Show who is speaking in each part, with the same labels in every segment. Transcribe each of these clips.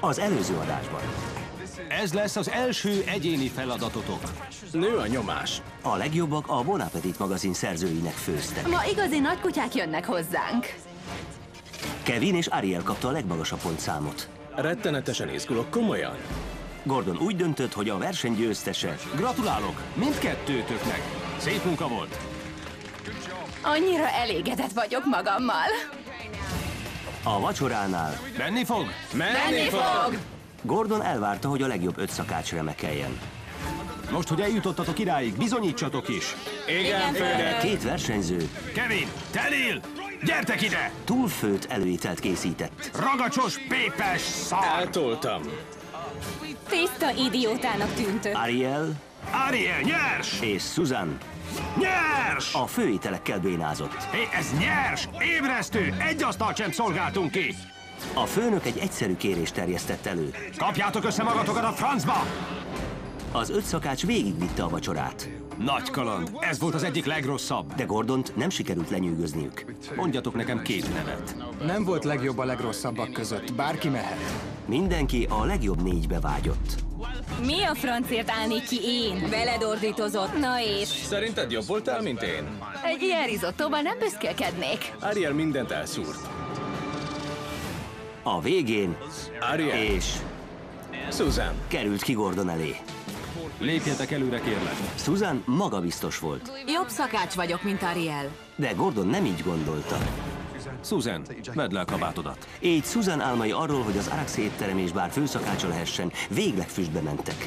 Speaker 1: Az előző adásban.
Speaker 2: Ez lesz az első egyéni feladatotok.
Speaker 3: Nő a nyomás.
Speaker 1: A legjobbak a Bon Appetit magazin szerzőinek főztek.
Speaker 4: Ma igazi nagykutyák jönnek hozzánk.
Speaker 1: Kevin és Ariel kapta a legmagasabb pontszámot.
Speaker 3: Rettenetesen izgulok, komolyan.
Speaker 1: Gordon úgy döntött, hogy a verseny győztese
Speaker 2: Gratulálok mindkettőtöknek. Szép munka volt.
Speaker 4: Annyira elégedett vagyok magammal.
Speaker 1: A vacsoránál
Speaker 2: Menni fog?
Speaker 4: Menni fog!
Speaker 1: Gordon elvárta, hogy a legjobb öt szakács remekeljen.
Speaker 2: Most, hogy eljutottatok iráig, bizonyítsatok is.
Speaker 3: Igen, főnök.
Speaker 1: Két versenyző
Speaker 2: Kevin, Tenil, gyertek ide!
Speaker 1: túlfőtt előételt készített.
Speaker 2: Ragacsos, pépes szar!
Speaker 3: Eltoltam.
Speaker 4: Tiszta idiótának tűntök.
Speaker 1: Ariel
Speaker 2: Ariel, nyers!
Speaker 1: és Susan
Speaker 2: Nyers!
Speaker 1: a főételekkel bénázott.
Speaker 2: Hé, ez nyers! Ébresztő! Egy asztalt sem szolgáltunk ki!
Speaker 1: A főnök egy egyszerű kérést terjesztett elő.
Speaker 2: Kapjátok össze magatokat a francba!
Speaker 1: Az öt szakács végigvitte a vacsorát,
Speaker 2: Nagy kaland. Ez volt az egyik legrosszabb.
Speaker 1: de Gordont nem sikerült lenyűgözniük.
Speaker 2: Mondjatok nekem két nevet.
Speaker 5: Nem volt legjobb a legrosszabbak között. Bárki mehet.
Speaker 1: Mindenki a legjobb négybe vágyott.
Speaker 4: Mi a francért állnék ki én? Veled ordítozott. Na és?
Speaker 3: Szerinted jobb voltál, mint én?
Speaker 4: Egy ilyen rizottóval nem büszkélkednék.
Speaker 3: Ariel mindent elszúrt.
Speaker 1: A végén
Speaker 3: Ariel
Speaker 1: és
Speaker 3: Susan.
Speaker 1: került ki Gordon elé.
Speaker 2: Lépjetek előre, kérlek.
Speaker 1: Susan magabiztos volt,
Speaker 4: Jobb szakács vagyok, mint Ariel.
Speaker 1: de Gordon nem így gondolta.
Speaker 2: Susan, vedd le a kabátodat.
Speaker 1: Így Susan álmai arról, hogy az Arax étterem és bár főszakácsa lehessen, végleg füstbe mentek.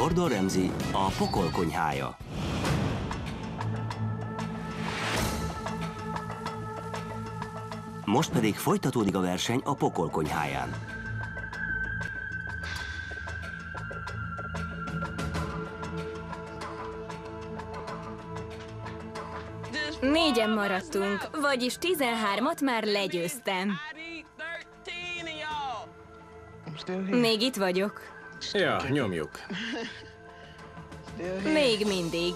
Speaker 1: Gordon Ramsay a pokol konyhája. Most pedig folytatódik a verseny a pokol konyháján.
Speaker 6: Négyen maradtunk, vagyis 13-at már legyőztem. Még itt vagyok.
Speaker 3: Ja, nyomjuk.
Speaker 6: Még mindig.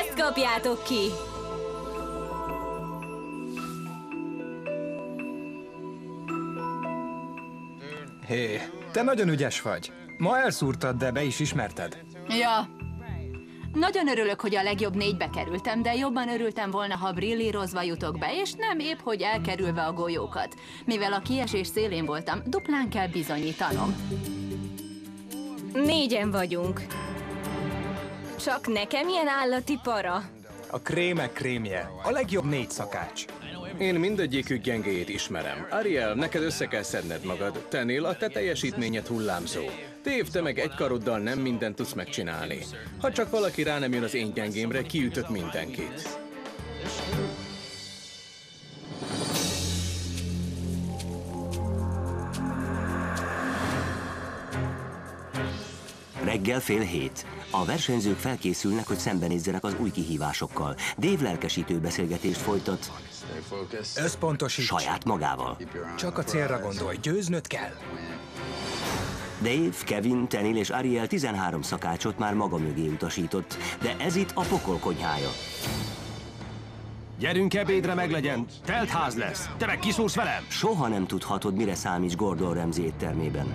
Speaker 6: Ezt kapjátok ki!
Speaker 5: Hé, te nagyon ügyes vagy. Ma elszúrtad, de be is ismerted.
Speaker 4: Ja. Nagyon örülök, hogy a legjobb négybe kerültem, de jobban örültem volna, ha brillírozva jutok be, és nem épp, hogy elkerülve a golyókat. Mivel a kiesés szélén voltam, duplán kell bizonyítanom.
Speaker 6: Négyen vagyunk. Csak nekem ilyen állati para.
Speaker 5: A krémek krémje. A legjobb négy szakács.
Speaker 3: Én mindegyikük gyengéjét ismerem. Ariel, neked össze kell szedned magad. Tenél, a te teljesítményed hullámzó. Tév, te meg egy karoddal nem mindent tudsz megcsinálni. Ha csak valaki rá nem jön az én gyengémre, kiütök mindenkit.
Speaker 1: Reggel fél hét. A versenyzők felkészülnek, hogy szembenézzenek az új kihívásokkal. Dave lelkesítő beszélgetést folytat
Speaker 5: Összpontosíts.
Speaker 1: saját magával.
Speaker 5: Csak a célra gondolj. Győznöd kell.
Speaker 1: Dave, Kevin, Tenil és Ariel 13 szakácsot már maga mögé utasított, de ez itt a pokol konyhája.
Speaker 2: Gyerünk ebédre meglegyen. Telt ház lesz. Te meg kiszúrsz velem?
Speaker 1: Soha nem tudhatod, mire számíts Gordon Ramsay éttermében.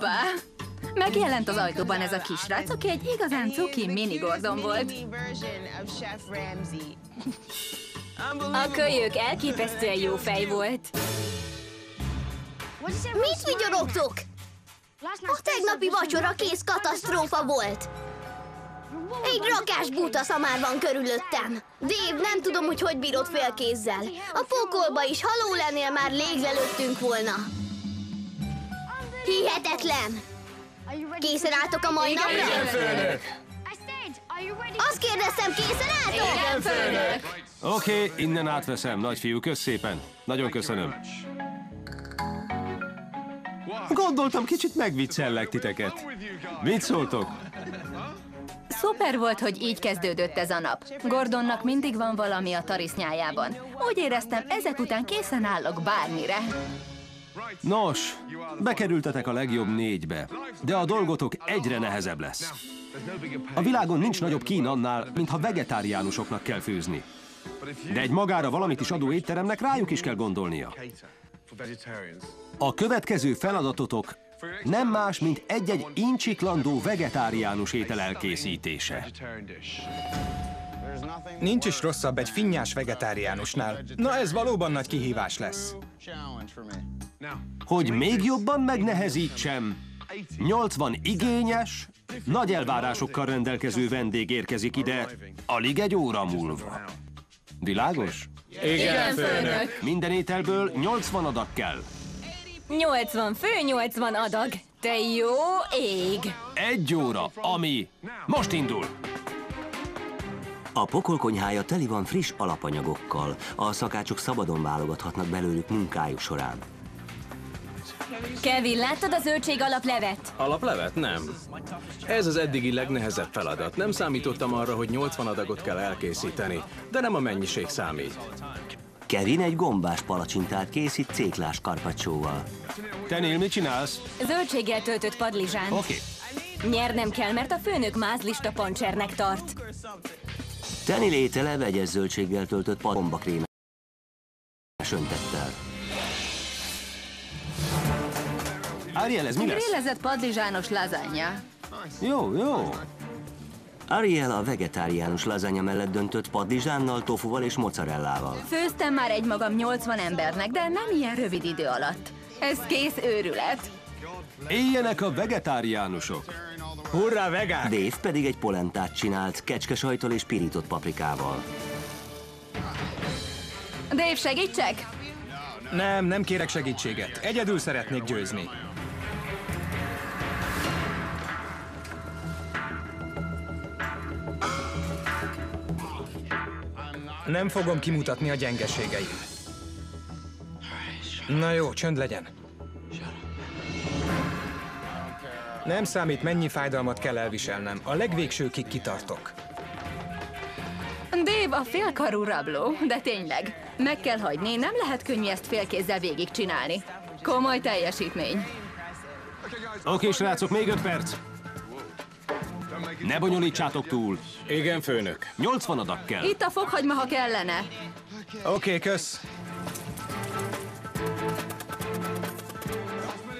Speaker 4: Hoppá! Megjelent az ajtóban ez a kisrác, aki egy igazán cuki mini Gordon volt.
Speaker 6: A kölyök elképesztően jó fej volt.
Speaker 7: Mit vigyorogtok? A tegnapi vacsora kész katasztrófa volt. Egy rakás buta szamár van körülöttem. Dave, nem tudom, hogy hogy bírod félkézzel. A pokolba is haló lennél, már léglelőttünk volna. Hihetetlen! Készen álltok a mai napra?
Speaker 3: Igen, főnök!
Speaker 7: Azt kérdeztem, készen álltok?
Speaker 4: Igen, főnök!
Speaker 2: Oké, okay, innen átveszem, nagyfiú, kösz szépen. Nagyon köszönöm. Gondoltam, kicsit megviccellek titeket. Mit szóltok?
Speaker 4: Szuper volt, hogy így kezdődött ez a nap. Gordonnak mindig van valami a tarisznyájában. Úgy éreztem, ezek után készen állok bármire.
Speaker 2: Nos, bekerültetek a legjobb négybe, de a dolgotok egyre nehezebb lesz. A világon nincs nagyobb kín annál, mintha vegetáriánusoknak kell főzni. De egy magára valamit is adó étteremnek rájuk is kell gondolnia. A következő feladatotok nem más, mint egy-egy incsiklandó vegetáriánus étel elkészítése.
Speaker 5: Nincs is rosszabb egy finnyás vegetáriánusnál. Na ez valóban nagy kihívás lesz.
Speaker 2: Hogy még jobban megnehezítsem, 80 igényes, nagy elvárásokkal rendelkező vendég érkezik ide, alig egy óra múlva. Világos?
Speaker 3: Igen,
Speaker 4: főnök!
Speaker 2: Minden ételből 80 adag kell.
Speaker 6: 80 fő, 80 adag. Te jó ég!
Speaker 2: Egy óra, ami most indul.
Speaker 1: A pokolkonyhája teli van friss alapanyagokkal. A szakácsok szabadon válogathatnak belőlük munkájuk során.
Speaker 6: Kevin, láttad a zöldség alaplevet?
Speaker 3: Alaplevet? Nem. Ez az eddigi legnehezebb feladat. Nem számítottam arra, hogy 80 adagot kell elkészíteni, de nem a mennyiség számít.
Speaker 1: Kevin egy gombás palacsintát készít céklás karpacsóval.
Speaker 2: Tenél, mit csinálsz?
Speaker 6: Zöldséggel töltött padlizsán.
Speaker 2: Oké.
Speaker 6: Nyernem kell, mert a főnök mázlista pancsernek tart.
Speaker 1: Tenni létele vegyes zöldséggel töltött palombakrémes öntettel.
Speaker 2: Ariel, ez mi lesz?
Speaker 4: Grillezett padlizsános lazanya.
Speaker 2: Jó, jó.
Speaker 1: Ariel a vegetáriánus lazanya mellett döntött padlizsánnal, tofuval és mozzarellával.
Speaker 4: Főztem már egymagam 80 embernek, de nem ilyen rövid idő alatt. Ez kész őrület.
Speaker 2: Éljenek a vegetáriánusok.
Speaker 5: Hurrá, vegák!
Speaker 1: Dave pedig egy polentát csinált, kecskesajtól és pirított paprikával.
Speaker 4: Dave, segítsek?
Speaker 5: Nem, nem kérek segítséget. Egyedül szeretnék győzni. Nem fogom kimutatni a gyengeségeim. Na jó, csönd legyen. Nem számít, mennyi fájdalmat kell elviselnem. A legvégsőkig kitartok.
Speaker 4: Dave a félkarú rabló, de tényleg. Meg kell hagyni, nem lehet könnyű ezt félkézzel végigcsinálni. Komoly teljesítmény.
Speaker 2: Oké, srácok, még öt perc. Ne bonyolítsátok túl.
Speaker 3: Igen, főnök.
Speaker 2: 80 adag kell.
Speaker 4: Itt a fokhagyma, ha kellene.
Speaker 5: Oké, okay, kösz.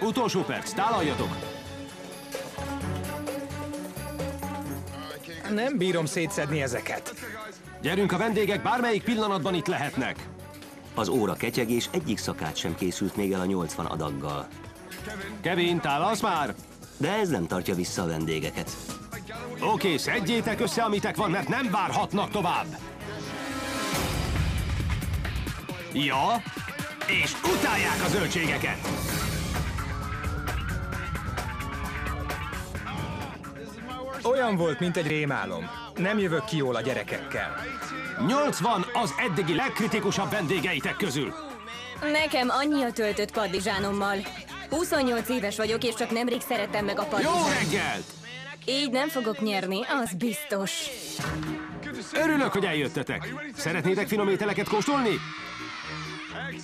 Speaker 2: Utolsó perc, tálaljatok.
Speaker 5: Nem bírom szétszedni ezeket.
Speaker 2: Gyerünk, a vendégek bármelyik pillanatban itt lehetnek.
Speaker 1: Az óra ketyeg és egyik szakát sem készült még el a 80 adaggal.
Speaker 2: Kevin, tálasz már?
Speaker 1: De ez nem tartja vissza a vendégeket.
Speaker 2: Oké, szedjétek össze, amitek van, mert nem várhatnak tovább. Ja, és utálják a zöldségeket.
Speaker 5: Olyan volt, mint egy rémálom. Nem jövök ki jól a gyerekekkel.
Speaker 2: 80 az eddigi legkritikusabb vendégeitek közül.
Speaker 6: Nekem annyi a töltött padlizsánommal. 28 éves vagyok, és csak nemrég szerettem meg a
Speaker 2: Jó
Speaker 6: padlizsánt.
Speaker 2: reggelt!
Speaker 6: Így nem fogok nyerni, az biztos.
Speaker 2: Örülök, hogy eljöttetek. Szeretnétek finom ételeket kóstolni?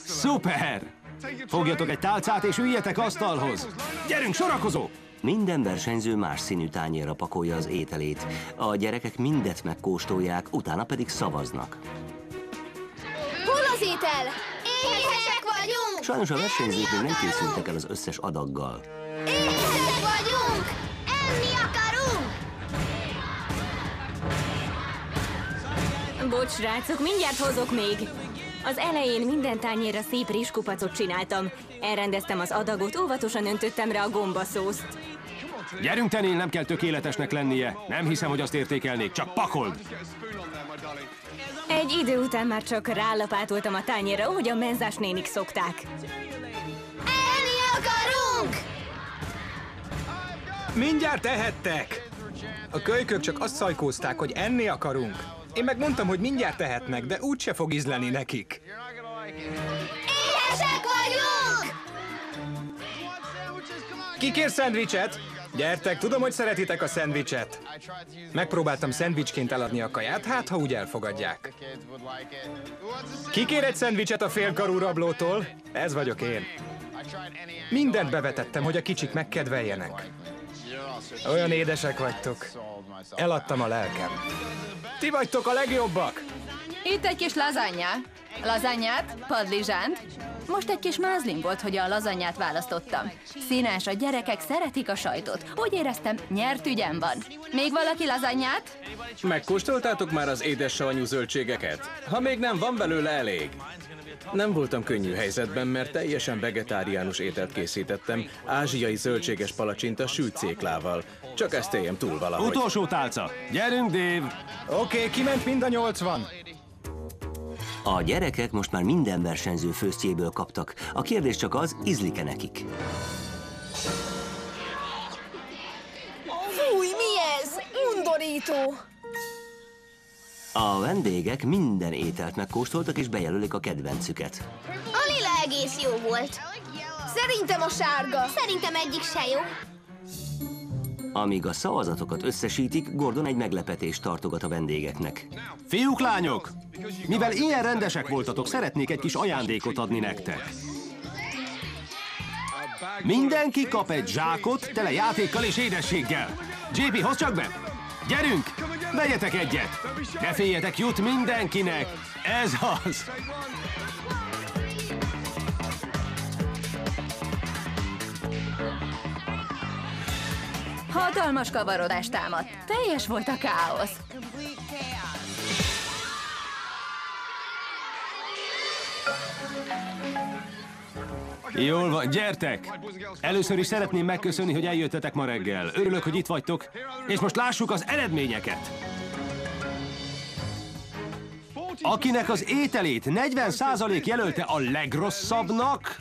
Speaker 2: Szuper! Fogjatok egy tálcát és üljetek asztalhoz. Gyerünk, sorakozó!
Speaker 1: Minden versenyző más színű tányérra pakolja az ételét. A gyerekek mindet megkóstolják, utána pedig szavaznak.
Speaker 7: Hol az étel? Éhesek vagyunk!
Speaker 1: Sajnos a versenyzők még nem készültek el az összes adaggal.
Speaker 7: Éhesek
Speaker 6: Bocs, srácok, mindjárt hozok még. Az elején minden tányérra szép rizskupacot csináltam. Elrendeztem az adagot, óvatosan öntöttem rá a gombaszószt.
Speaker 2: Gyerünk, Tenél, nem kell tökéletesnek lennie. Nem hiszem, hogy azt értékelnék, csak pakold!
Speaker 6: Egy idő után már csak rálapátoltam a tányérra, ahogy a menzás nénik szokták.
Speaker 7: Enni akarunk!
Speaker 5: Mindjárt tehettek! A kölykök csak azt szajkózták, hogy enni akarunk. Én meg mondtam, hogy mindjárt tehetnek, de úgyse fog ízleni nekik.
Speaker 7: Éhesek vagyunk!
Speaker 5: Ki kér szendvicset? Gyertek, tudom, hogy szeretitek a szendvicset. Megpróbáltam szendvicsként eladni a kaját, hát ha úgy elfogadják. Ki kér egy szendvicset a félkarú rablótól? Ez vagyok én. Mindent bevetettem, hogy a kicsik megkedveljenek. Olyan édesek vagytok. Eladtam a lelkem. Ti vagytok a legjobbak!
Speaker 4: Itt egy kis lazanya. Lazanyát, padlizsánt. Most egy kis mázlim volt, hogy a lazanyát választottam. Színes, a gyerekek szeretik a sajtot. Úgy éreztem, nyert ügyem van. Még valaki lazanyát?
Speaker 3: Megkóstoltátok már az édes savanyú zöldségeket? Ha még nem, van belőle elég. Nem voltam könnyű helyzetben, mert teljesen vegetáriánus ételt készítettem, ázsiai zöldséges palacsinta sült céklával. Csak ezt éljem túl valahogy.
Speaker 2: Utolsó tálca. Gyerünk, Dave!
Speaker 5: Oké, okay, kiment mind a 80.
Speaker 1: A gyerekek most már minden versenyző főztjéből kaptak. A kérdés csak az, ízlik-e nekik.
Speaker 8: Fúj, mi ez? Undorító!
Speaker 1: A vendégek minden ételt megkóstoltak és bejelölik a kedvencüket.
Speaker 7: A lila egész jó volt.
Speaker 8: Szerintem a sárga.
Speaker 7: Szerintem egyik se jó.
Speaker 1: Amíg a szavazatokat összesítik, Gordon egy meglepetést tartogat a vendégeknek.
Speaker 2: Fiúk, lányok! Mivel ilyen rendesek voltatok, szeretnék egy kis ajándékot adni nektek. Mindenki kap egy zsákot tele játékkal és édességgel. JP, hozz csak be! Gyerünk! Vegyetek egyet! Ne féljetek, jut mindenkinek! Ez az!
Speaker 4: Hatalmas kavarodás támadt. Teljes volt a káosz.
Speaker 2: Jól van, gyertek! Először is szeretném megköszönni, hogy eljöttetek ma reggel. Örülök, hogy itt vagytok, és most lássuk az eredményeket. Akinek az ételét 40% jelölte a legrosszabbnak,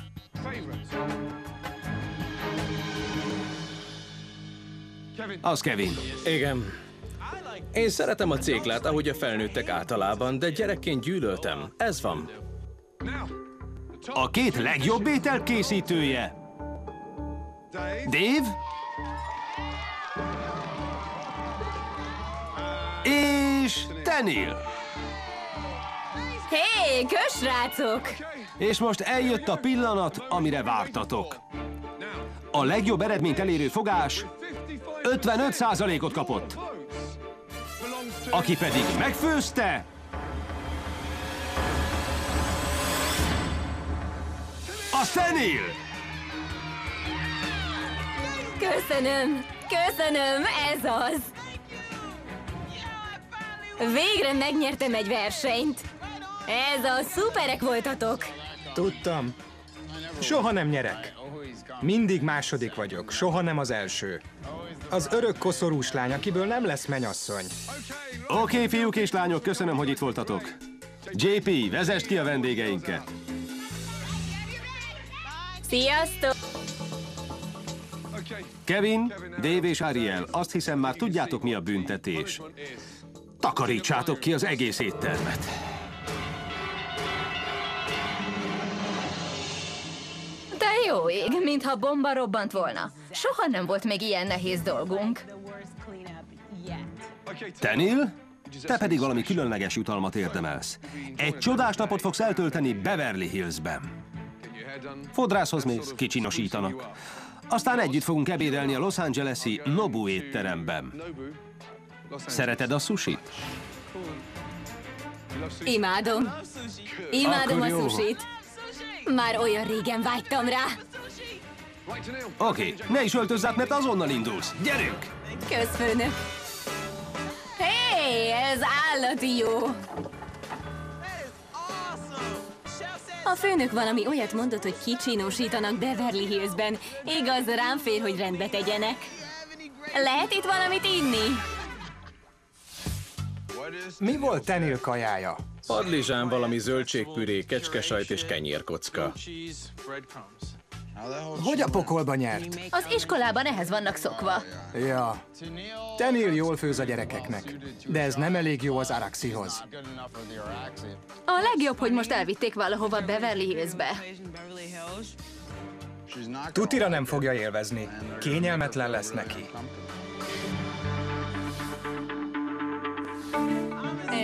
Speaker 2: az Kevin.
Speaker 3: Igen. Én szeretem a céklát, ahogy a felnőttek általában, de gyerekként gyűlöltem. Ez van.
Speaker 2: A két legjobb étel készítője. Dave? És Tenil.
Speaker 6: Hé, hey, kösrácok!
Speaker 2: És most eljött a pillanat, amire vártatok. A legjobb eredményt elérő fogás 55%-ot kapott. Aki pedig megfőzte, a Szenil!
Speaker 6: Köszönöm, köszönöm, ez az! Végre megnyertem egy versenyt. Ez a szuperek voltatok.
Speaker 5: Tudtam. Soha nem nyerek. Mindig második vagyok, soha nem az első. Az örök koszorús lány, akiből nem lesz menyasszony.
Speaker 2: Oké, okay, fiúk és lányok, köszönöm, hogy itt voltatok. JP, vezest ki a vendégeinket.
Speaker 6: Sziasztok!
Speaker 2: Kevin, Dave és Ariel, azt hiszem már tudjátok mi a büntetés. Takarítsátok ki az egész éttermet.
Speaker 4: Jó ég, mintha bomba robbant volna. Soha nem volt még ilyen nehéz dolgunk.
Speaker 2: Tenil? Te pedig valami különleges jutalmat érdemelsz. Egy csodás napot fogsz eltölteni Beverly Hillsben. Fodrászhoz mész, kicsinosítanak. Aztán együtt fogunk ebédelni a Los Angeles-i Nobu étteremben. Szereted a sushit?
Speaker 6: Imádom. Imádom
Speaker 2: Akkor
Speaker 6: a
Speaker 2: jó.
Speaker 6: susit. Már olyan régen vágytam rá.
Speaker 2: Oké, okay, ne is öltözz át, mert azonnal indulsz. Gyerünk!
Speaker 6: Közfőnök. Hé, hey, ez állati jó. A főnök valami olyat mondott, hogy kicsinosítanak Beverly Hillsben. Igaz, rám fér, hogy rendbe tegyenek. Lehet itt valamit inni?
Speaker 5: Mi volt Tenil kajája?
Speaker 3: Padlizsán valami zöldségpüré, kecskesajt és kenyérkocka.
Speaker 5: Hogy a pokolba nyert?
Speaker 4: Az iskolában ehhez vannak szokva.
Speaker 5: Ja. Tenil jól főz a gyerekeknek, de ez nem elég jó az Araxihoz.
Speaker 4: A legjobb, hogy most elvitték valahova Beverly Hillsbe.
Speaker 5: Tutira nem fogja élvezni. Kényelmetlen lesz neki.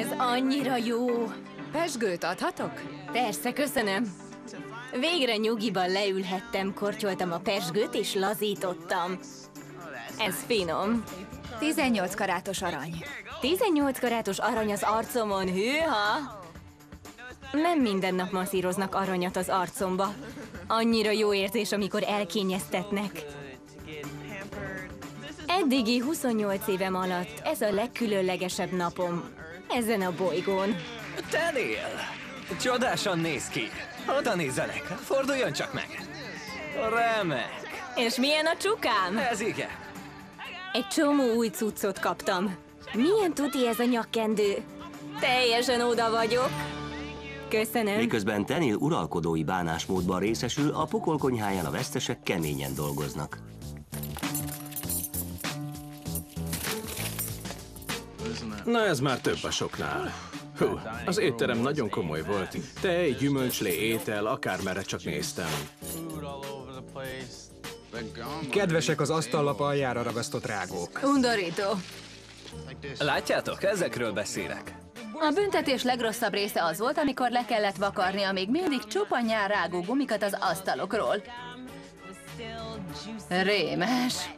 Speaker 6: Ez annyira jó.
Speaker 4: Pesgőt adhatok?
Speaker 6: Persze, köszönöm. Végre nyugiban leülhettem, kortyoltam a pesgőt és lazítottam. Ez finom.
Speaker 4: 18 karátos arany.
Speaker 6: 18 karátos arany az arcomon, hűha! Nem minden nap masszíroznak aranyat az arcomba. Annyira jó érzés, amikor elkényeztetnek. Eddigi 28 évem alatt ez a legkülönlegesebb napom ezen a bolygón.
Speaker 9: Tenél! Csodásan néz ki. Oda nézzenek, forduljon csak meg. Remek.
Speaker 6: És milyen a csukám?
Speaker 9: Ez igen.
Speaker 6: Egy csomó új cuccot kaptam. Milyen tuti ez a nyakkendő? Teljesen oda vagyok. Köszönöm.
Speaker 1: Miközben Tenil uralkodói bánásmódban részesül, a pokolkonyháján a vesztesek keményen dolgoznak.
Speaker 3: Na ez már több a soknál. Hú, az étterem nagyon komoly volt. Tej, gyümölcslé, étel, akármerre csak néztem.
Speaker 5: Kedvesek az asztallap aljára ragasztott rágók.
Speaker 4: Undorító.
Speaker 9: Látjátok, ezekről beszélek.
Speaker 4: A büntetés legrosszabb része az volt, amikor le kellett vakarni a még mindig csupa nyár rágó gumikat az asztalokról. Rémes.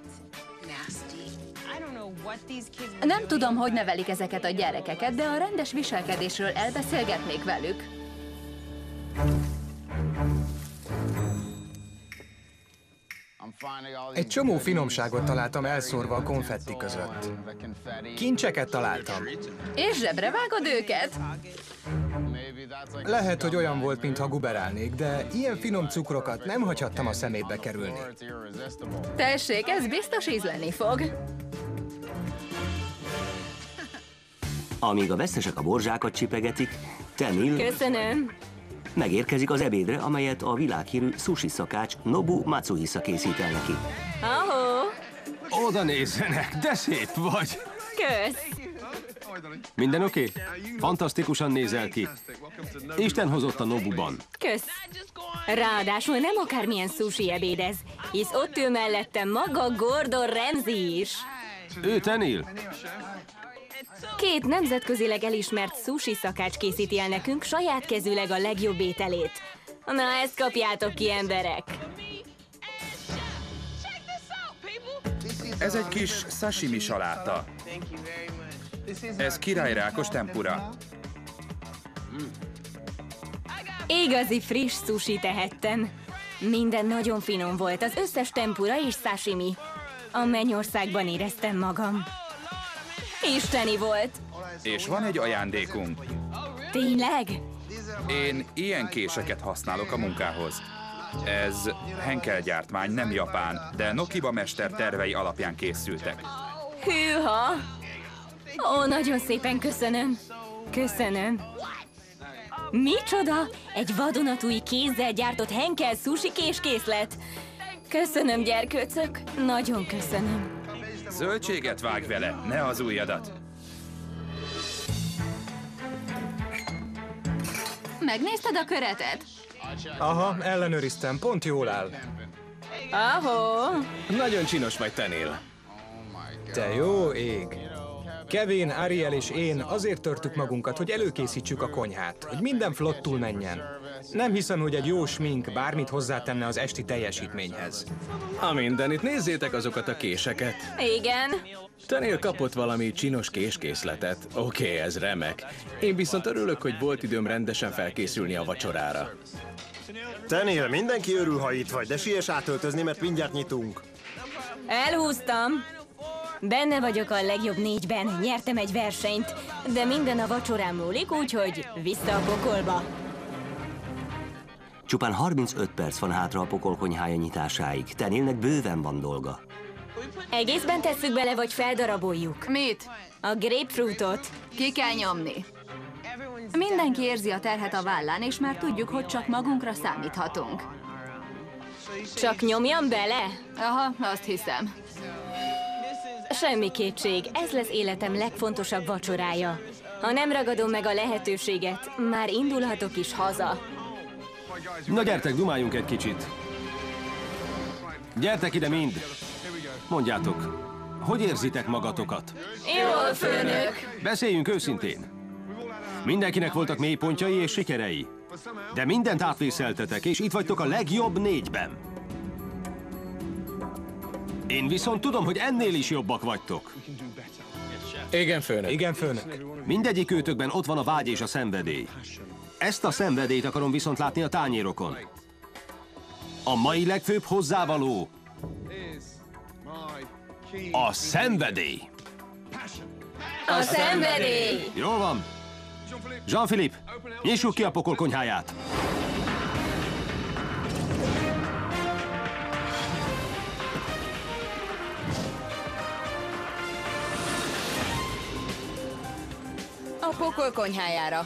Speaker 4: Nem tudom, hogy nevelik ezeket a gyerekeket, de a rendes viselkedésről elbeszélgetnék velük.
Speaker 5: Egy csomó finomságot találtam elszórva a konfetti között. Kincseket találtam.
Speaker 4: És zsebre vágod őket?
Speaker 5: Lehet, hogy olyan volt, mintha guberálnék, de ilyen finom cukrokat nem hagyhattam a szemétbe kerülni.
Speaker 4: Tessék, ez biztos ízleni fog.
Speaker 1: Amíg a vesztesek a borzsákat csipegetik, Tenil
Speaker 6: Köszönöm.
Speaker 1: megérkezik az ebédre, amelyet a világhírű sushi szakács Nobu Matsuhisa készít el neki.
Speaker 6: Ahó,
Speaker 2: Oda nézzenek, de szép vagy!
Speaker 6: kösz.
Speaker 2: Minden oké? Okay? Fantasztikusan nézel ki. Isten hozott a Nobuban.
Speaker 6: Kösz. Ráadásul nem akármilyen sushi ebéd ez, hisz ott ül mellettem maga Gordon Ramsay is.
Speaker 2: Ő Tenil?
Speaker 6: Két nemzetközileg elismert sushi szakács készíti el nekünk saját kezűleg a legjobb ételét. Na, ezt kapjátok ki, emberek!
Speaker 10: Ez egy kis sashimi saláta. Ez királyrákos tempura.
Speaker 6: Igazi friss sushi tehettem. Minden nagyon finom volt, az összes tempura és sashimi. A mennyországban éreztem magam. Isteni volt.
Speaker 10: És van egy ajándékunk.
Speaker 6: Tényleg?
Speaker 10: Én ilyen késeket használok a munkához. Ez Henkel gyártmány, nem japán, de Nokiba mester tervei alapján készültek.
Speaker 6: Hűha! Ó, nagyon szépen köszönöm. Köszönöm. Micsoda? Egy vadonatúj kézzel gyártott Henkel sushi késkészlet. Köszönöm, gyerkőcök. Nagyon köszönöm.
Speaker 10: Zöldséget vág vele, ne az ujjadat.
Speaker 4: Megnézted a köretet?
Speaker 5: Aha, ellenőriztem, pont jól áll.
Speaker 6: Ahó!
Speaker 3: Nagyon csinos vagy, Tenél.
Speaker 5: Te jó ég! Kevin, Ariel és én azért törtük magunkat, hogy előkészítsük a konyhát, hogy minden flottul menjen. Nem hiszem, hogy egy jó smink bármit hozzátenne az esti teljesítményhez.
Speaker 3: Ha mindenit, nézzétek azokat a késeket.
Speaker 6: Igen.
Speaker 3: Tenél kapott valami csinos késkészletet. Oké, okay, ez remek. Én viszont örülök, hogy volt időm rendesen felkészülni a vacsorára.
Speaker 11: Tenél, mindenki örül, ha itt vagy, de siess átöltözni, mert mindjárt nyitunk.
Speaker 6: Elhúztam. Benne vagyok a legjobb négyben, nyertem egy versenyt, de minden a vacsorám múlik, úgyhogy vissza a pokolba.
Speaker 1: Csupán 35 perc van hátra a pokolkonyhája nyitásáig. Tenélnek bőven van dolga.
Speaker 6: Egészben tesszük bele, vagy feldaraboljuk?
Speaker 4: Mit?
Speaker 6: A grapefruitot.
Speaker 4: Ki kell nyomni. Mindenki érzi a terhet a vállán, és már tudjuk, hogy csak magunkra számíthatunk.
Speaker 6: Csak nyomjam bele?
Speaker 4: Aha, azt hiszem.
Speaker 6: Semmi kétség, ez lesz életem legfontosabb vacsorája. Ha nem ragadom meg a lehetőséget, már indulhatok is haza.
Speaker 2: Na gyertek, dumáljunk egy kicsit. Gyertek ide mind. Mondjátok, hogy érzitek magatokat?
Speaker 6: Jól, főnök!
Speaker 2: Beszéljünk őszintén. Mindenkinek voltak mélypontjai és sikerei. De mindent átvészeltetek, és itt vagytok a legjobb négyben. Én viszont tudom, hogy ennél is jobbak vagytok.
Speaker 3: Igen, főnök.
Speaker 5: Igen, főnök.
Speaker 2: Mindegyik őtökben ott van a vágy és a szenvedély. Ezt a szenvedélyt akarom viszont látni a tányérokon. A mai legfőbb hozzávaló a szenvedély.
Speaker 6: A szenvedély!
Speaker 2: Jó van. Jean-Philippe, nyissuk ki a pokol konyháját.
Speaker 12: A pokol konyhájára.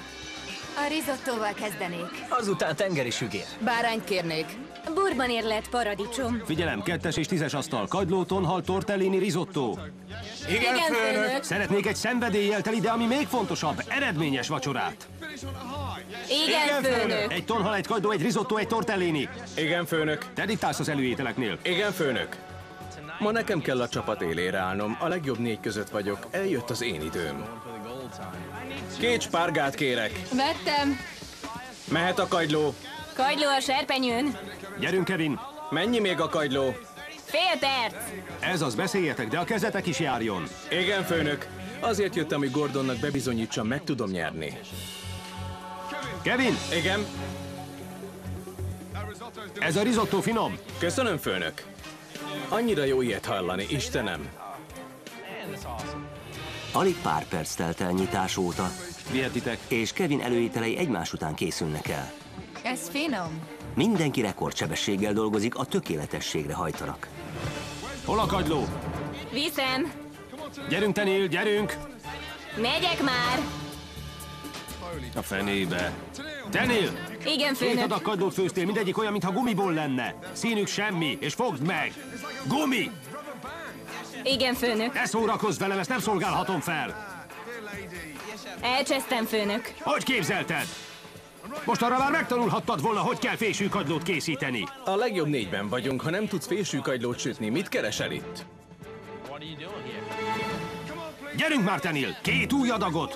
Speaker 4: A risottóval kezdenék.
Speaker 9: Azután tengeri sügér.
Speaker 12: Bárányt kérnék.
Speaker 6: Burban érlett paradicsom.
Speaker 2: Figyelem, kettes és tízes asztal, kagyló, tonhal, tortellini, risotto.
Speaker 5: Igen, főnök.
Speaker 2: Szeretnék egy szenvedéllyel teli, de ami még fontosabb, eredményes vacsorát.
Speaker 6: Igen, főnök!
Speaker 2: Egy tonhal, egy kagyló, egy risotto, egy tortellini.
Speaker 3: Igen, főnök.
Speaker 2: Te diktálsz az előételeknél.
Speaker 3: Igen, főnök. Ma nekem kell a csapat élére állnom, a legjobb négy között vagyok, eljött az én időm. Két spárgát kérek.
Speaker 4: Vettem.
Speaker 3: Mehet a kagyló.
Speaker 6: Kagyló a serpenyőn.
Speaker 2: Gyerünk, Kevin.
Speaker 3: Mennyi még a kagyló?
Speaker 6: Fél perc.
Speaker 2: Ez az, beszéljetek, de a kezetek is járjon.
Speaker 3: Igen, főnök. Azért jöttem, hogy Gordonnak bebizonyítsam, meg tudom nyerni.
Speaker 2: Kevin,
Speaker 3: Igen,
Speaker 2: ez a risotto finom.
Speaker 3: köszönöm, főnök. Annyira jó ilyet hallani, Istenem.
Speaker 1: Alig pár perc telt el nyitás óta,
Speaker 2: Vihetitek.
Speaker 1: és Kevin előételei egymás után készülnek el.
Speaker 12: Ez finom.
Speaker 1: Mindenki rekordsebességgel dolgozik, a tökéletességre hajtanak.
Speaker 2: Hol a kagyló?
Speaker 6: Viszem.
Speaker 2: Gyerünk, Tenél, gyerünk!
Speaker 6: Megyek már.
Speaker 2: A fenébe. Tenél!
Speaker 6: Igen,
Speaker 2: Két
Speaker 6: főnök.
Speaker 2: adag kagylót főztél, mindegyik olyan, mintha gumiból lenne. Színük semmi, és fogd meg! Gumi!
Speaker 6: Igen, főnök.
Speaker 2: Ne szórakozz velem, ezt nem szolgálhatom fel!
Speaker 6: Elcsesztem, főnök.
Speaker 2: Hogy képzelted? Most arra már megtanulhattad volna, hogy kell fésű kagylót készíteni.
Speaker 3: A legjobb négyben vagyunk, ha nem tudsz fésű kagylót sütni, mit keresel itt?
Speaker 2: Gyerünk már, Tenél! Két új adagot!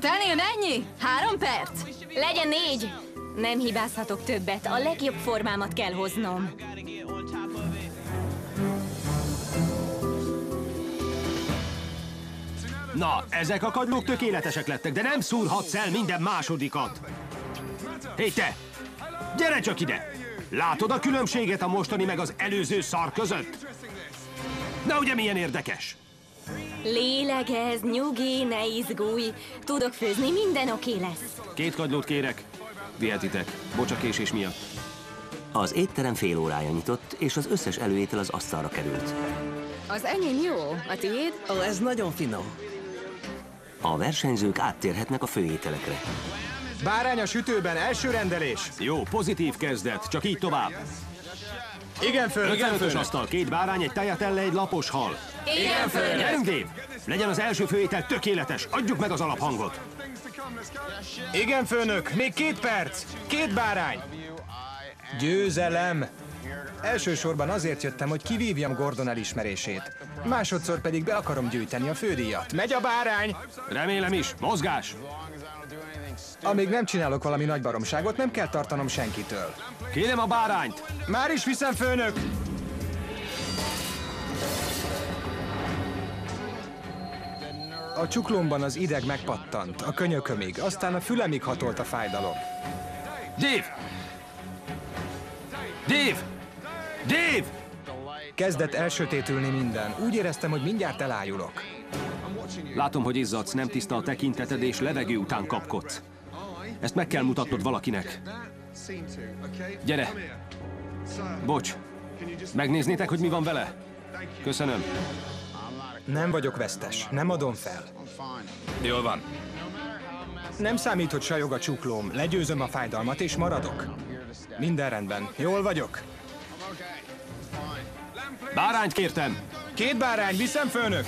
Speaker 4: Tennél mennyi? Három perc?
Speaker 6: Legyen négy. Nem hibázhatok többet. A legjobb formámat kell hoznom.
Speaker 2: Na, ezek a kagylók tökéletesek lettek, de nem szúrhatsz el minden másodikat. Hé te! Gyere csak ide! Látod a különbséget a mostani meg az előző szar között? Na ugye milyen érdekes?
Speaker 6: Lélegez, nyugi, ne izgulj. Tudok főzni, minden oké lesz.
Speaker 2: Két kagylót kérek. Vihetitek. Bocs a késés miatt.
Speaker 1: Az étterem fél órája nyitott, és az összes előétel az asztalra került.
Speaker 12: Az enyém jó. A tiéd?
Speaker 9: Ó, ez nagyon finom.
Speaker 1: A versenyzők áttérhetnek a főételekre.
Speaker 5: Bárány a sütőben, első rendelés.
Speaker 2: Jó, pozitív kezdet, csak így tovább.
Speaker 5: Igen, főnök.
Speaker 2: 55-ös asztal, két bárány, egy tajatelle, egy lapos hal.
Speaker 6: Igen, főnök.
Speaker 2: Gyerünk, Dave! Legyen az első főétel tökéletes, adjuk meg az alaphangot.
Speaker 5: Igen, főnök. Még két perc. Két bárány. Győzelem. Elsősorban azért jöttem, hogy kivívjam Gordon elismerését. Másodszor pedig be akarom gyűjteni a fődíjat. Megy a bárány!
Speaker 2: Remélem is, mozgás!
Speaker 5: Amíg nem csinálok valami nagy baromságot, nem kell tartanom senkitől.
Speaker 2: Kérem a bárányt!
Speaker 5: Már is viszem, főnök! A csuklomban az ideg megpattant, a könyökömig, aztán a fülemig hatolt a fájdalom.
Speaker 2: Dave! Dave! Dave!
Speaker 5: Kezdett elsötétülni minden. Úgy éreztem, hogy mindjárt elájulok.
Speaker 2: Látom, hogy izzadsz, nem tiszta a tekinteted, és levegő után kapkodsz. Ezt meg kell mutatnod valakinek. Gyere. Bocs. Megnéznétek, hogy mi van vele? Köszönöm.
Speaker 5: Nem vagyok vesztes, nem adom fel.
Speaker 10: Jól van.
Speaker 5: Nem számít, hogy sajog a csuklóm, legyőzöm a fájdalmat és maradok. Minden rendben, jól vagyok.
Speaker 2: Bárányt kértem.
Speaker 5: Két bárány, viszem főnök!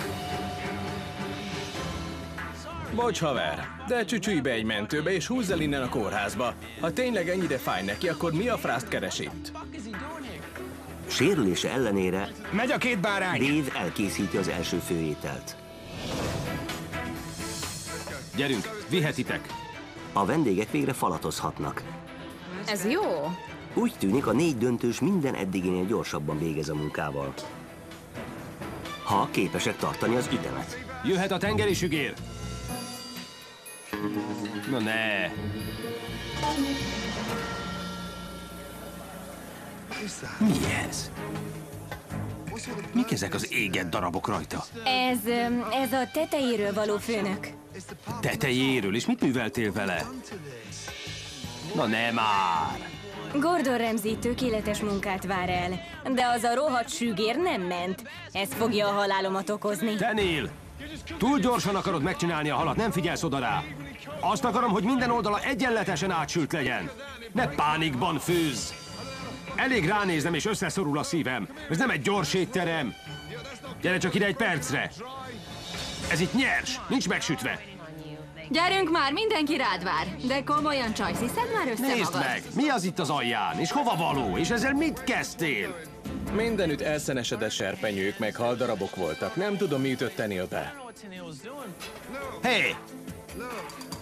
Speaker 3: Bocs, haver, de csücsülj be egy mentőbe és húzz el innen a kórházba. Ha tényleg ennyire fáj neki, akkor mi a frászt keres itt?
Speaker 1: Sérülése ellenére
Speaker 5: Megy a két bárány!
Speaker 1: Dave elkészíti az első főételt.
Speaker 2: Gyerünk, vihetitek.
Speaker 1: A vendégek végre falatozhatnak.
Speaker 12: Ez jó.
Speaker 1: Úgy tűnik, a négy döntős minden eddiginél gyorsabban végez a munkával. Ha képesek tartani az ütemet.
Speaker 2: Jöhet a tengeri sügér. Na ne. Mi ez? Mik ezek az égett darabok rajta?
Speaker 6: Ez, ez a tetejéről való főnök.
Speaker 2: Tetejéről, és mit műveltél vele? Na ne már!
Speaker 6: Gordon Ramsay tökéletes munkát vár el, de az a rohadt sügér nem ment. Ez fogja a halálomat okozni.
Speaker 2: Neil! Túl gyorsan akarod megcsinálni a halat, nem figyelsz oda rá. Azt akarom, hogy minden oldala egyenletesen átsült legyen. Ne pánikban főzz! Elég ránéznem, és összeszorul a szívem. Ez nem egy gyors étterem. Gyere csak ide egy percre. Ez itt nyers, nincs megsütve.
Speaker 4: Gyerünk már, mindenki rád vár. De komolyan, Csajci, szedd már össze
Speaker 2: Nézd
Speaker 4: magad.
Speaker 2: meg, mi az itt az alján, és hova való, és ezzel mit kezdtél?
Speaker 3: Mindenütt elszenesedett serpenyők meg haldarabok voltak. Nem tudom, mi ütött Tenilbe.
Speaker 2: Hé! Hey,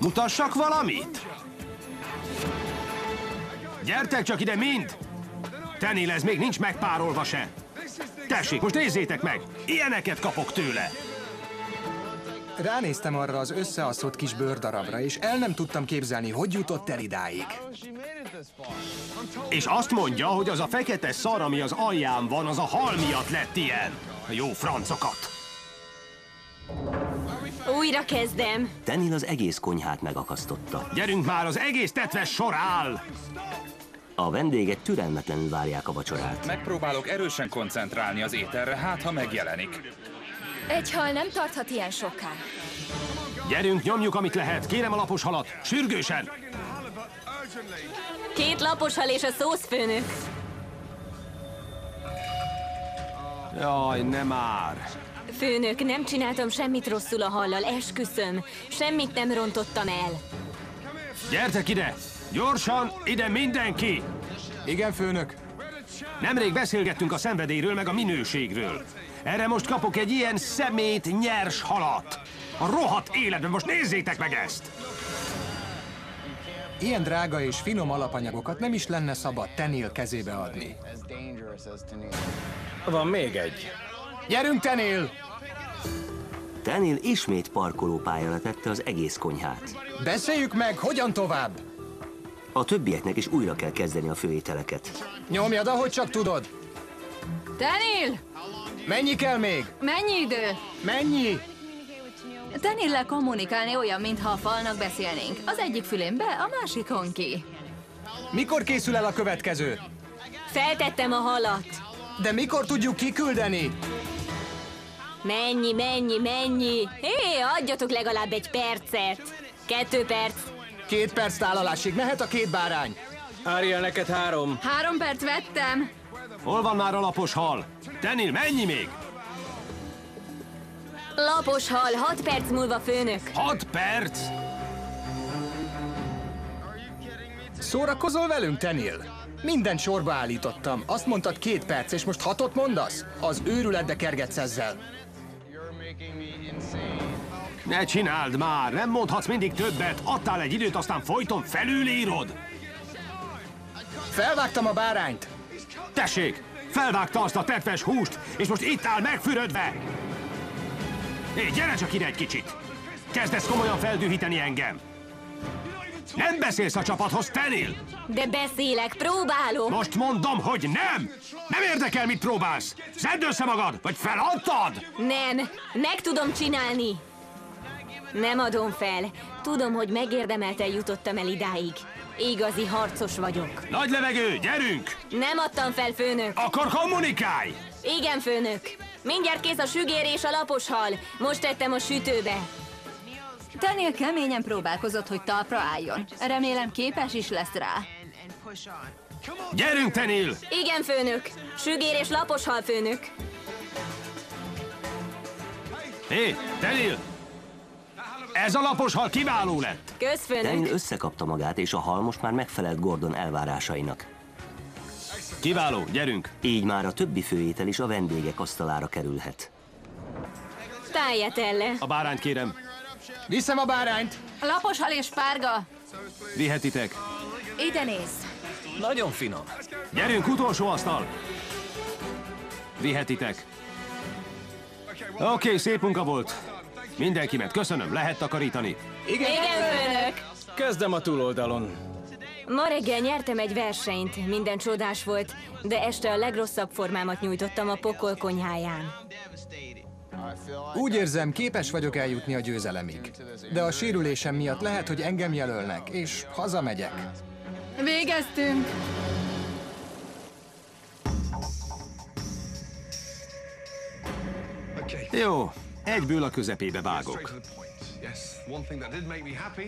Speaker 2: mutassak valamit? Gyertek csak ide mind! Tenil, ez még nincs megpárolva se. Tessék, most nézzétek meg! Ilyeneket kapok tőle!
Speaker 5: Ránéztem arra az összeasszott kis bőrdarabra, és el nem tudtam képzelni, hogy jutott el idáig.
Speaker 2: És azt mondja, hogy az a fekete szar, ami az alján van, az a hal miatt lett ilyen. Jó francokat!
Speaker 6: Újra kezdem.
Speaker 1: Tenil az egész konyhát megakasztotta.
Speaker 2: Gyerünk már, az egész tetves sor áll!
Speaker 1: A vendégek türelmetlenül várják a vacsorát.
Speaker 10: Megpróbálok erősen koncentrálni az ételre, hát ha megjelenik.
Speaker 12: Egy hal nem tarthat ilyen soká.
Speaker 2: Gyerünk, nyomjuk, amit lehet. Kérem a lapos halat. Sürgősen!
Speaker 6: Két lapos hal és a szószfőnök.
Speaker 2: Jaj, nem már!
Speaker 6: Főnök, nem csináltam semmit rosszul a hallal, esküszöm. Semmit nem rontottam el.
Speaker 2: Gyertek ide! Gyorsan, ide mindenki!
Speaker 5: Igen, főnök.
Speaker 2: Nemrég beszélgettünk a szenvedélyről, meg a minőségről. Erre most kapok egy ilyen szemét nyers halat. A rohadt életben, most nézzétek meg ezt!
Speaker 5: Ilyen drága és finom alapanyagokat nem is lenne szabad Tenil kezébe adni.
Speaker 3: Van még egy.
Speaker 5: Gyerünk, Tenil!
Speaker 1: Tenil ismét parkolópályára tette az egész konyhát.
Speaker 5: Beszéljük meg, hogyan tovább?
Speaker 1: A többieknek is újra kell kezdeni a főételeket.
Speaker 5: Nyomjad, ahogy csak tudod.
Speaker 4: Tenil!
Speaker 5: Mennyi kell még?
Speaker 4: Mennyi idő?
Speaker 5: Mennyi?
Speaker 4: Tenille kommunikálni olyan, mintha a falnak beszélnénk. Az egyik fülén be, a másikon ki.
Speaker 5: Mikor készül el a következő?
Speaker 6: Feltettem a halat.
Speaker 5: De mikor tudjuk kiküldeni?
Speaker 6: Mennyi, mennyi, mennyi? Hé, adjatok legalább egy percet. Kettő perc.
Speaker 5: Két perc tálalásig mehet a két bárány.
Speaker 3: Ariel, neked három.
Speaker 4: Három perc vettem.
Speaker 2: Hol van már a lapos hal? Tenil, mennyi még?
Speaker 6: Lapos hal, hat perc múlva főnök.
Speaker 2: Hat perc?
Speaker 5: Szórakozol velünk, Tenil? Minden sorba állítottam. Azt mondtad két perc, és most hatot mondasz? Az őrületbe kergetsz ezzel.
Speaker 2: Ne csináld már, nem mondhatsz mindig többet. Adtál egy időt, aztán folyton felülírod.
Speaker 5: Felvágtam a bárányt.
Speaker 2: Tessék, felvágta azt a tetves húst, és most itt áll megfürödve. Hé, gyere csak ide egy kicsit. Kezdesz komolyan feldühíteni engem. Nem beszélsz a csapathoz, Tenil!
Speaker 6: De beszélek, próbálok.
Speaker 2: Most mondom, hogy nem! Nem érdekel, mit próbálsz! Szedd össze magad, vagy feladtad!
Speaker 6: Nem, meg tudom csinálni. Nem adom fel. Tudom, hogy megérdemelten jutottam el idáig. Igazi harcos vagyok.
Speaker 2: Nagy levegő, gyerünk!
Speaker 6: Nem adtam fel, főnök.
Speaker 2: Akkor kommunikálj!
Speaker 6: Igen, főnök. Mindjárt kész a sügér és a lapos hal. Most tettem a sütőbe.
Speaker 4: Tennél keményen próbálkozott, hogy talpra álljon. Remélem képes is lesz rá.
Speaker 2: Gyerünk, Tenil!
Speaker 6: Igen, főnök. Sügér és lapos hal, főnök.
Speaker 2: Hé, Tenil! Ez a lapos hal kiváló lett!
Speaker 6: Kösz, főnök.
Speaker 1: Tenil összekapta magát, és a hal most már megfelelt Gordon elvárásainak.
Speaker 2: Kiváló, gyerünk!
Speaker 1: Így már a többi főétel is a vendégek asztalára kerülhet.
Speaker 6: Tájjatelle.
Speaker 2: A bárányt kérem.
Speaker 5: Viszem a bárányt!
Speaker 4: Lapos hal és párga!
Speaker 2: Vihetitek.
Speaker 12: Ide nézz!
Speaker 9: Nagyon finom.
Speaker 2: Gyerünk, utolsó asztal! Vihetitek. Oké, okay, szép munka volt. Mindenki ment, köszönöm, lehet takarítani.
Speaker 3: Igen,
Speaker 6: Igen, főnök.
Speaker 3: kezdem a túloldalon.
Speaker 6: Ma reggel nyertem egy versenyt, minden csodás volt, de este a legrosszabb formámat nyújtottam a pokol konyháján.
Speaker 5: Úgy érzem, képes vagyok eljutni a győzelemig. De a sérülésem miatt lehet, hogy engem jelölnek, és hazamegyek.
Speaker 4: Végeztünk!
Speaker 2: Jó, egyből a közepébe vágok.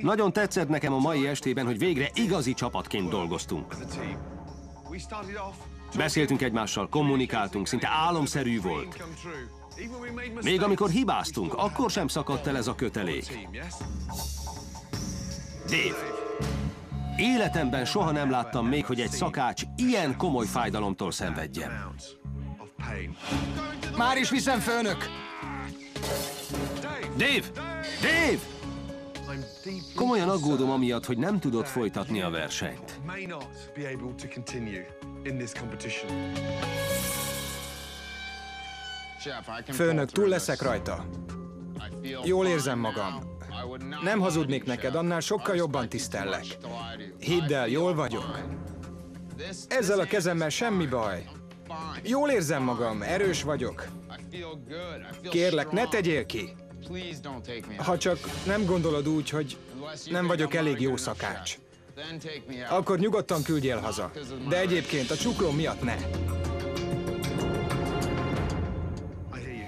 Speaker 2: Nagyon tetszett nekem a mai estében, hogy végre igazi csapatként dolgoztunk. Beszéltünk egymással, kommunikáltunk, szinte álomszerű volt. Még amikor hibáztunk, akkor sem szakadt el ez a kötelék. Dave, életemben soha nem láttam még, hogy egy szakács ilyen komoly fájdalomtól szenvedjen.
Speaker 5: Már is viszem, főnök!
Speaker 2: Dave! Dave! Komolyan aggódom amiatt, hogy nem tudod folytatni a versenyt.
Speaker 5: Főnök, túl leszek rajta. Jól érzem magam. Nem hazudnék neked, annál sokkal jobban tisztellek. Hidd el, jól vagyok. Ezzel a kezemmel semmi baj. Jól érzem magam, erős vagyok. Kérlek, ne tegyél ki! Ha csak nem gondolod úgy, hogy nem vagyok elég jó szakács. Akkor nyugodtan küldjél haza. De egyébként a csuklóm miatt ne.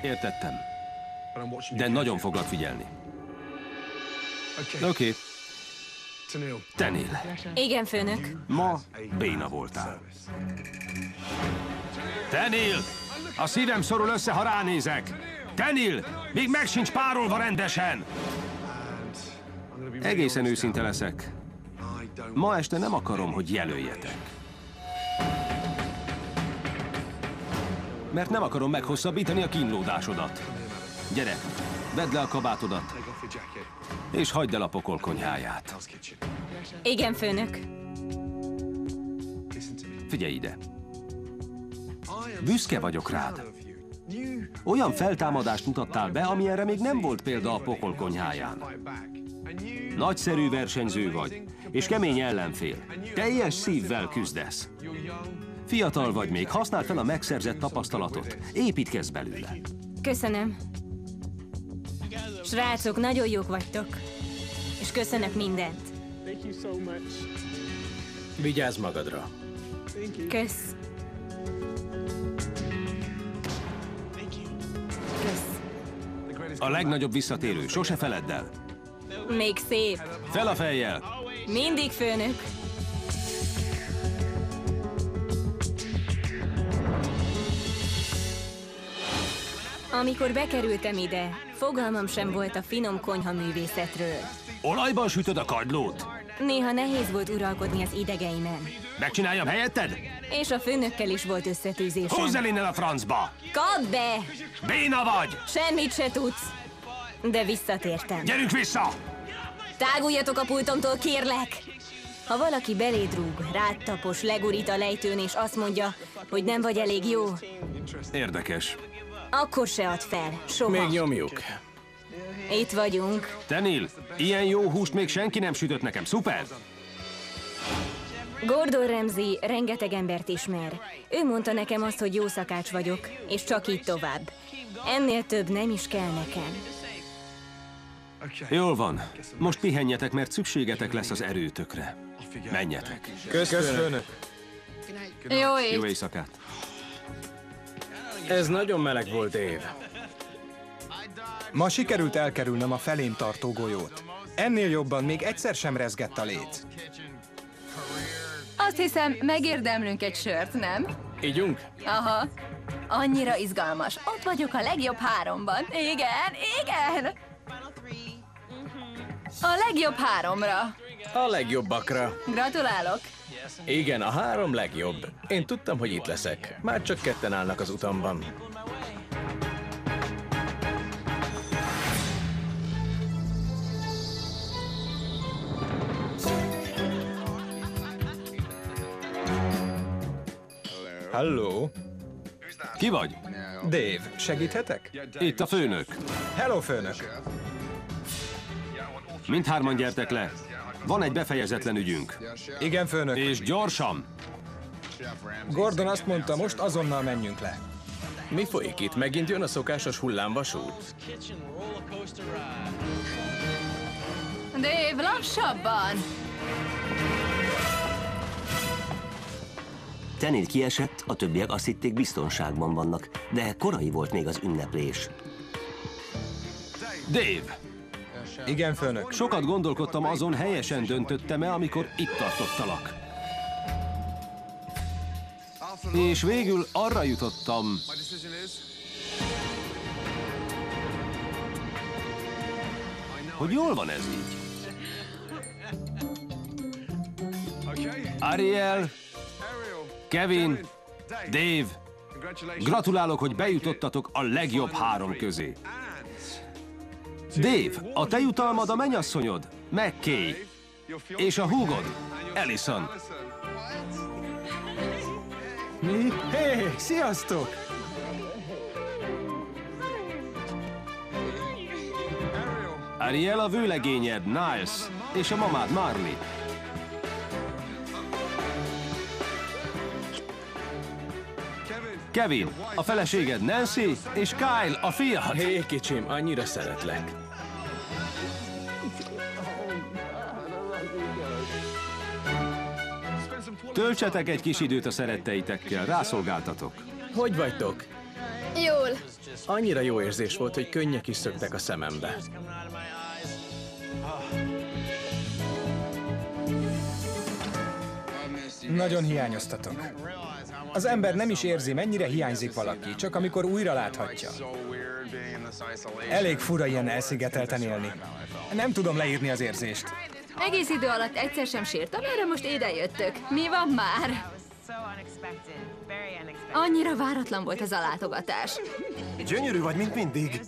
Speaker 2: Értettem. De nagyon foglak figyelni. Oké. Okay. Tenil,
Speaker 6: Igen, főnök.
Speaker 2: ma béna voltál. Tenil! A szívem szorul össze, ha ránézek! Tenil! Még meg sincs párolva rendesen! Egészen őszinte leszek. Ma este nem akarom, hogy jelöljetek. Mert nem akarom meghosszabbítani a kínlódásodat. Gyere, vedd le a kabátodat, és hagyd el a pokol konyháját.
Speaker 6: Igen, főnök.
Speaker 2: Figyelj ide. Büszke vagyok rád. Olyan feltámadást mutattál be, amilyenre még nem volt példa a pokol konyháján. Nagyszerű versenyző vagy, és kemény ellenfél. Teljes szívvel küzdesz. Fiatal vagy még, használd fel a megszerzett tapasztalatot. Építkezz belőle.
Speaker 6: Köszönöm. Srácok, nagyon jók vagytok. És köszönök mindent.
Speaker 3: Vigyázz magadra.
Speaker 6: Kösz. Kösz.
Speaker 2: A legnagyobb visszatérő, sose feledd el.
Speaker 6: Még szép.
Speaker 2: Fel a fejjel!
Speaker 6: Mindig főnök. Amikor bekerültem ide, fogalmam sem volt a finom konyha művészetről.
Speaker 2: Olajban sütöd a kagylót?
Speaker 6: Néha nehéz volt uralkodni az idegeimen.
Speaker 2: Megcsináljam helyetted?
Speaker 6: És a főnökkel is volt összetűzésem.
Speaker 2: Húzz el innen a francba!
Speaker 6: Kadd be!
Speaker 2: Béna vagy!
Speaker 6: Semmit se tudsz. De visszatértem.
Speaker 2: Gyerünk vissza!
Speaker 6: Táguljatok a pultomtól, kérlek! Ha valaki beléd rúg, rád tapos, legurít a lejtőn, és azt mondja, hogy nem vagy elég jó,
Speaker 2: Érdekes.
Speaker 6: akkor se add fel. Soha.
Speaker 3: Még nyomjuk.
Speaker 6: Itt vagyunk.
Speaker 2: Tenil, ilyen jó húst még senki nem sütött nekem. Szuper!
Speaker 6: Gordon Ramsay rengeteg embert ismer. Ő mondta nekem azt, hogy jó szakács vagyok, és csak így tovább. Ennél több nem is kell nekem.
Speaker 2: Jól van. Most pihenjetek, mert szükségetek lesz az erőtökre. Menjetek.
Speaker 5: Köszönök.
Speaker 4: Jó
Speaker 2: Jó éjszakát.
Speaker 3: Ez nagyon meleg volt, Dave.
Speaker 5: Ma sikerült elkerülnöm a felém tartó golyót. Ennél jobban még egyszer sem rezgett a léc.
Speaker 4: Azt hiszem, megérdemlünk egy sört, nem?
Speaker 3: Ígyunk?
Speaker 4: Aha. Annyira izgalmas. Ott vagyok a legjobb háromban. Igen, igen. A legjobb háromra.
Speaker 3: A legjobbakra.
Speaker 4: Gratulálok.
Speaker 3: Igen, a három legjobb. Én tudtam, hogy itt leszek. Már csak ketten állnak az utamban.
Speaker 5: Halló?
Speaker 2: Ki vagy?
Speaker 5: Dave, segíthetek?
Speaker 2: Itt a főnök.
Speaker 5: Hello, főnök.
Speaker 2: Mindhárman gyertek le. Van egy befejezetlen ügyünk.
Speaker 5: Igen, főnök.
Speaker 2: És gyorsan!
Speaker 5: Gordon azt mondta, most azonnal menjünk le.
Speaker 3: Mi folyik itt? Megint jön a szokásos hullámvasút?
Speaker 4: Dave, lassabban.
Speaker 1: Tenil kiesett, a többiek azt hitték biztonságban vannak, de korai volt még az ünneplés.
Speaker 2: Dave!
Speaker 5: Igen, főnök.
Speaker 2: Sokat gondolkodtam azon, helyesen döntöttem-e, amikor itt tartottalak. És végül arra jutottam, hogy jól van ez így. Ariel, Kevin, Dave, gratulálok, hogy bejutottatok a legjobb három közé. Dave, a te jutalmad a mennyasszonyod, McKay, és a húgod, Ellison.
Speaker 5: Mi? Hé, hey, sziasztok!
Speaker 2: Ariel a vőlegényed, Niles, és a mamád, Marley. Kevin, a feleséged Nancy, és Kyle, a fiad.
Speaker 3: Hé, kicsim, annyira szeretlek.
Speaker 2: Töltsetek egy kis időt a szeretteitekkel, rászolgáltatok.
Speaker 3: Hogy vagytok?
Speaker 8: Jól.
Speaker 3: Annyira jó érzés volt, hogy könnyek is szöktek a szemembe.
Speaker 5: Nagyon hiányoztatok. Az ember nem is érzi, mennyire hiányzik valaki, csak amikor újra láthatja. Elég fura ilyen elszigetelten élni. Nem tudom leírni az érzést.
Speaker 4: Egész idő alatt egyszer sem sírtam, erre most ide jöttök. Mi van már? Annyira váratlan volt ez a látogatás.
Speaker 11: Gyönyörű vagy, mint mindig.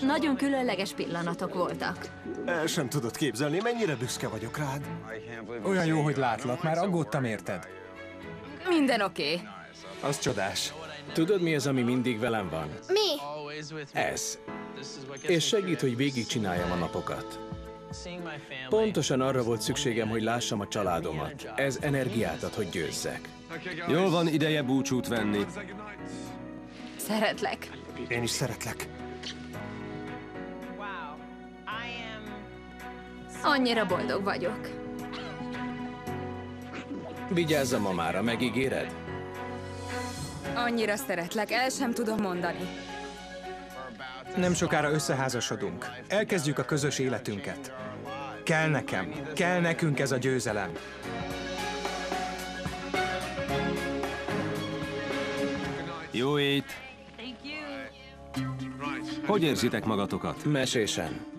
Speaker 4: Nagyon különleges pillanatok voltak.
Speaker 11: El sem tudod képzelni, mennyire büszke vagyok rád.
Speaker 5: Olyan jó, hogy látlak, már aggódtam érted.
Speaker 4: Minden oké. Okay.
Speaker 5: Az csodás.
Speaker 3: Tudod, mi az, ami mindig velem van?
Speaker 7: Mi?
Speaker 3: Ez. És segít, hogy végigcsináljam a napokat. Pontosan arra volt szükségem, hogy lássam a családomat. Ez energiát ad, hogy győzzek.
Speaker 2: Jól van ideje búcsút venni.
Speaker 4: Szeretlek.
Speaker 11: Én is szeretlek.
Speaker 4: Annyira boldog vagyok.
Speaker 3: Vigyázz a mamára, megígéred?
Speaker 6: Annyira szeretlek, el sem tudom mondani.
Speaker 5: Nem sokára összeházasodunk. Elkezdjük a közös életünket. Kell nekem, kell nekünk ez a győzelem.
Speaker 2: Jó ét! Hogy érzitek magatokat?
Speaker 3: Mesésen.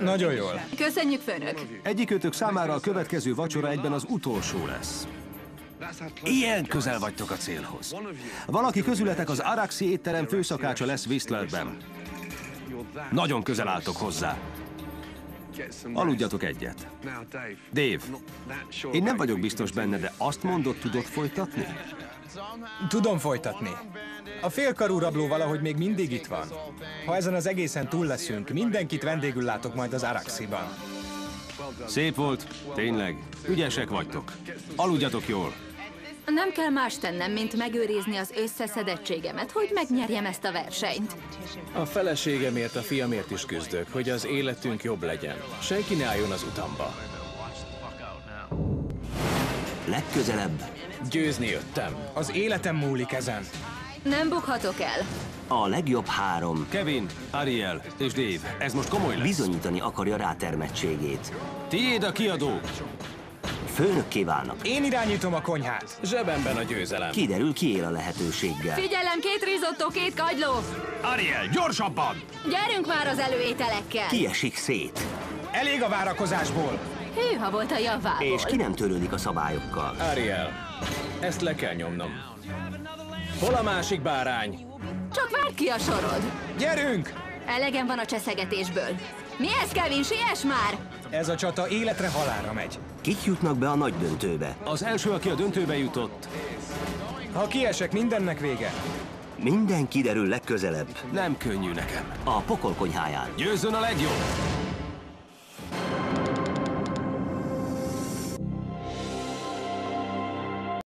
Speaker 5: Nagyon jól.
Speaker 4: Köszönjük, főnök.
Speaker 2: Egyikőtök számára a következő vacsora egyben az utolsó lesz. Ilyen közel vagytok a célhoz. Valaki közületek az Araxi étterem főszakácsa lesz Whistlerben. Nagyon közel álltok hozzá. Aludjatok egyet. Dave, én nem vagyok biztos benne, de azt mondod, tudod folytatni?
Speaker 5: Tudom folytatni. A félkarú rabló valahogy még mindig itt van. Ha ezen az egészen túl leszünk, mindenkit vendégül látok majd az Araxiban.
Speaker 2: Szép volt, tényleg. Ügyesek vagytok. Aludjatok jól.
Speaker 4: Nem kell más tennem, mint megőrizni az összeszedettségemet, hogy megnyerjem ezt a versenyt.
Speaker 3: A feleségemért, a fiamért is küzdök, hogy az életünk jobb legyen. Senki ne álljon az utamba.
Speaker 1: Legközelebb
Speaker 3: Győzni jöttem.
Speaker 5: Az életem múlik ezen.
Speaker 4: Nem bukhatok el.
Speaker 1: a legjobb három
Speaker 2: Kevin, Ariel és Dave, ez most komoly lesz.
Speaker 1: bizonyítani akarja rátermettségét.
Speaker 2: Tiéd a kiadó.
Speaker 1: Főnökké válnak.
Speaker 5: Én irányítom a konyhát.
Speaker 3: Zsebemben a győzelem.
Speaker 1: Kiderül, ki él a lehetőséggel.
Speaker 4: Figyelem, két risotto, két kagyló!
Speaker 2: Ariel, gyorsabban!
Speaker 4: Gyerünk már az előételekkel!
Speaker 1: Kiesik szét,
Speaker 5: Elég a várakozásból.
Speaker 4: Hűha volt a javából.
Speaker 1: és ki nem törődik a szabályokkal.
Speaker 3: Ariel, ezt le kell nyomnom. Hol a másik bárány?
Speaker 4: Csak várd ki a sorod!
Speaker 5: Gyerünk!
Speaker 4: Elegem van a cseszegetésből. Mi ez, Kevin? Siess már!
Speaker 5: Ez a csata életre halálra megy.
Speaker 1: Kik jutnak be a nagy döntőbe?
Speaker 2: Az első, aki a döntőbe jutott,
Speaker 5: Ha kiesek, mindennek vége.
Speaker 1: Minden kiderül legközelebb
Speaker 2: nem könnyű nekem.
Speaker 1: a pokolkonyháján.
Speaker 2: Győzzön a legjobb!